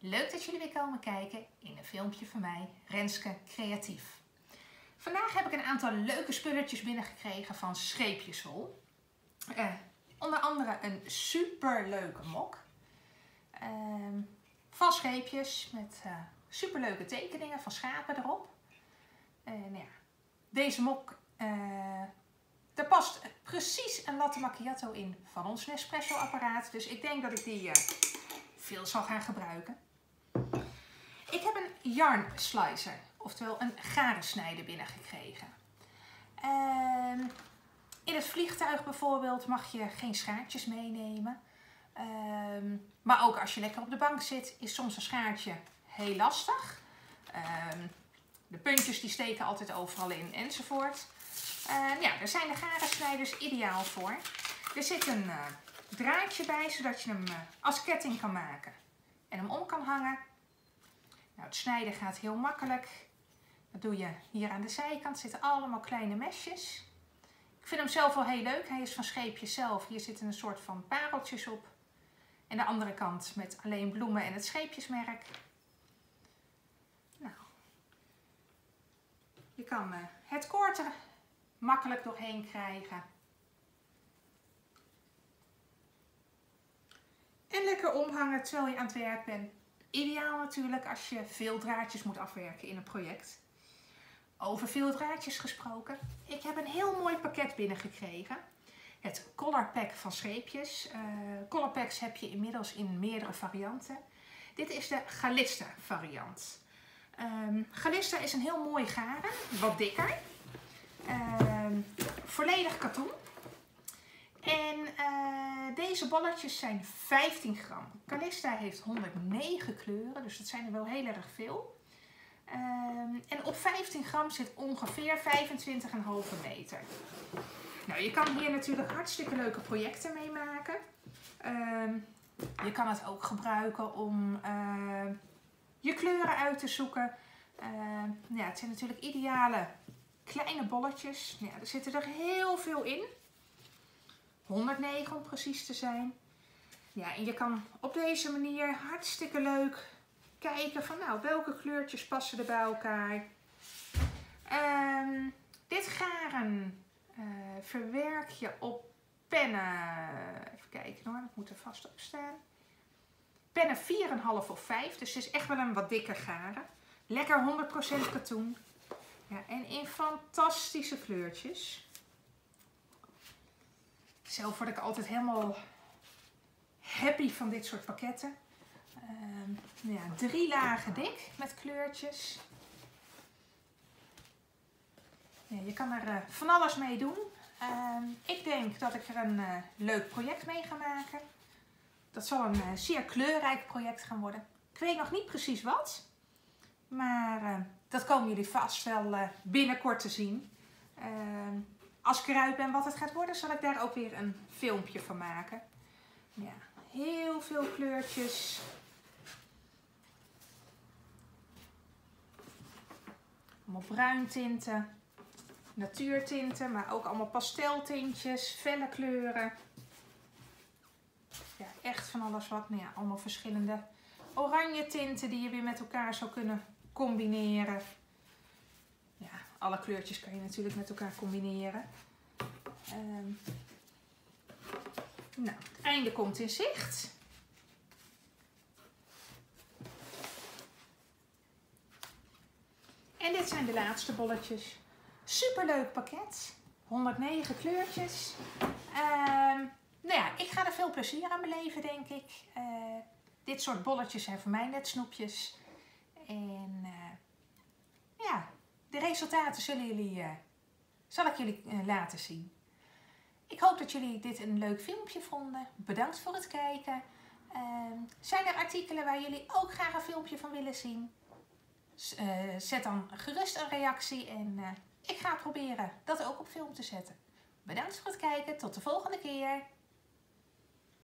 Leuk dat jullie weer komen kijken in een filmpje van mij, Renske Creatief. Vandaag heb ik een aantal leuke spulletjes binnengekregen van Scheepjeswol. Uh, onder andere een super leuke mok. Uh, van scheepjes met uh, super leuke tekeningen van schapen erop. En ja, deze mok, daar past precies een latte macchiato in van ons Nespresso apparaat. Dus ik denk dat ik die veel zal gaan gebruiken. Yarn slicer, oftewel een garensnijder binnengekregen. Uh, in het vliegtuig bijvoorbeeld mag je geen schaartjes meenemen. Uh, maar ook als je lekker op de bank zit, is soms een schaartje heel lastig. Uh, de puntjes die steken altijd overal in enzovoort. ja, daar zijn de garensnijders ideaal voor. Er zit een eh, draadje bij, zodat je hem eh, als ketting kan maken en hem om kan hangen. Nou, het snijden gaat heel makkelijk. Dat doe je hier aan de zijkant. zitten allemaal kleine mesjes. Ik vind hem zelf wel heel leuk. Hij is van Scheepje zelf. Hier zitten een soort van pareltjes op. En de andere kant met alleen bloemen en het scheepjesmerk. Nou, je kan eh, het koord makkelijk doorheen krijgen. En lekker omhangen terwijl je aan het werk bent. Ideaal natuurlijk als je veel draadjes moet afwerken in een project. Over veel draadjes gesproken. Ik heb een heel mooi pakket binnengekregen. Het Color Pack van Scheepjes. Uh, color Packs heb je inmiddels in meerdere varianten. Dit is de Galista variant. Um, Galista is een heel mooi garen, wat dikker. Um, volledig katoen. En uh, deze balletjes zijn 15 gram. Calista heeft 109 kleuren, dus dat zijn er wel heel erg veel. Um, en op 15 gram zit ongeveer 25,5 meter. Nou, je kan hier natuurlijk hartstikke leuke projecten mee maken. Um, je kan het ook gebruiken om uh, je kleuren uit te zoeken. Ja, het zijn natuurlijk ideale kleine bolletjes. Ja, er zitten er heel veel in. 109 om precies te zijn. Ja, en je kan op deze manier hartstikke leuk kijken van nou, welke kleurtjes passen er bij elkaar. Um, dit garen uh, verwerk je op pennen, even kijken hoor, dat moet er vast op staan. Pennen 4,5 of 5, dus het is echt wel een wat dikker garen. Lekker 100% katoen. Ja, en in fantastische kleurtjes. Zelf word ik altijd helemaal happy van dit soort pakketten. Uh, ja, drie lagen dik met kleurtjes. Je kan er uh, van alles mee doen. Uh, ik denk dat ik er een uh, leuk project mee ga maken. Dat zal een eh, zeer kleurrijk project gaan worden. Ik weet nog niet precies wat. Maar dat komen jullie vast wel binnenkort te zien. Als ik eruit ben wat het gaat worden, zal ik daar ook weer een filmpje van maken. Ja, heel veel kleurtjes. Allemaal bruintinten, natuurtinten, maar ook allemaal pasteltintjes, felle kleuren. Ja, echt van alles wat. Nou ja, allemaal verschillende oranje tinten die je weer met elkaar zou kunnen combineren alle kleurtjes kan je natuurlijk met elkaar combineren. Um, nou, het einde komt in zicht. En dit zijn de laatste bolletjes. Super leuk pakket. 109 kleurtjes. Um, nou ja, ik ga er veel plezier aan beleven, denk ik. Uh, dit soort bolletjes zijn voor mij net snoepjes. En ja, de resultaten zullen jullie, uh, zal ik jullie uh, laten zien. Ik hoop dat jullie dit een leuk filmpje vonden. Bedankt voor het kijken. Uh, zijn er artikelen waar jullie ook graag een filmpje van willen zien? Uh, zet dan gerust een reactie en ik ga proberen dat ook op film te zetten. Bedankt voor het kijken. Tot de volgende keer.